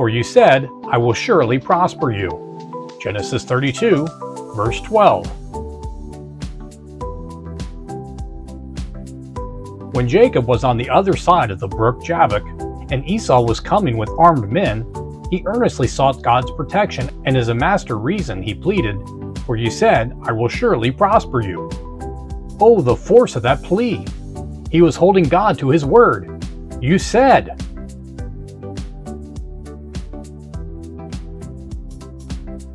For you said, I will surely prosper you. Genesis 32, verse 12. When Jacob was on the other side of the brook Jabbok, and Esau was coming with armed men, he earnestly sought God's protection, and as a master reason he pleaded, For you said, I will surely prosper you. Oh, the force of that plea! He was holding God to his word. You said.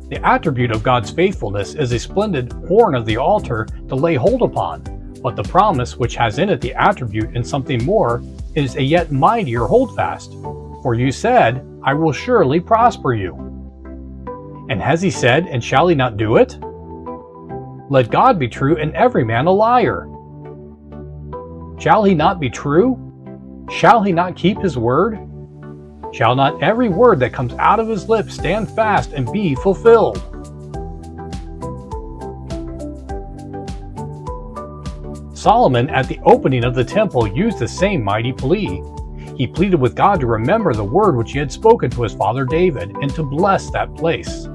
The attribute of God's faithfulness is a splendid horn of the altar to lay hold upon, but the promise, which has in it the attribute and something more, is a yet mightier holdfast. For you said, I will surely prosper you. And has he said, and shall he not do it? Let God be true and every man a liar. Shall he not be true? Shall he not keep his word? Shall not every word that comes out of his lips stand fast and be fulfilled? Solomon at the opening of the temple used the same mighty plea. He pleaded with God to remember the word which he had spoken to his father David and to bless that place.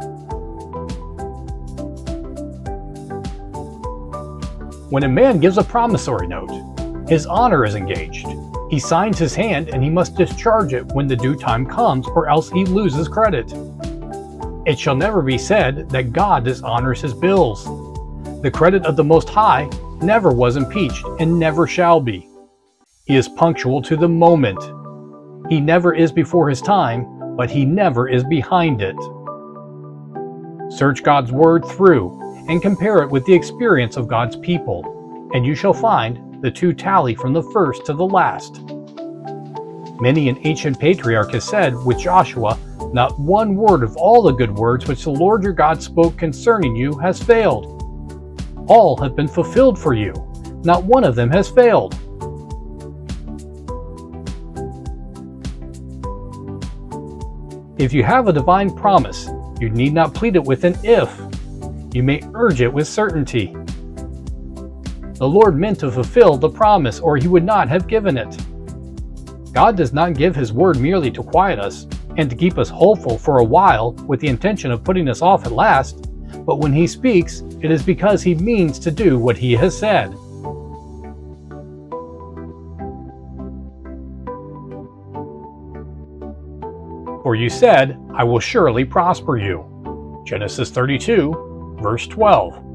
When a man gives a promissory note, his honor is engaged. He signs his hand and he must discharge it when the due time comes, or else he loses credit. It shall never be said that God dishonors his bills. The credit of the Most High never was impeached and never shall be. He is punctual to the moment. He never is before his time, but he never is behind it. Search God's Word through and compare it with the experience of God's people, and you shall find the two tally from the first to the last. Many an ancient patriarch has said with Joshua, Not one word of all the good words which the Lord your God spoke concerning you has failed. All have been fulfilled for you, not one of them has failed. If you have a divine promise, you need not plead it with an if. You may urge it with certainty. The Lord meant to fulfill the promise, or he would not have given it. God does not give his word merely to quiet us and to keep us hopeful for a while with the intention of putting us off at last, but when he speaks, it is because he means to do what he has said. For you said, I will surely prosper you. Genesis 32, verse 12.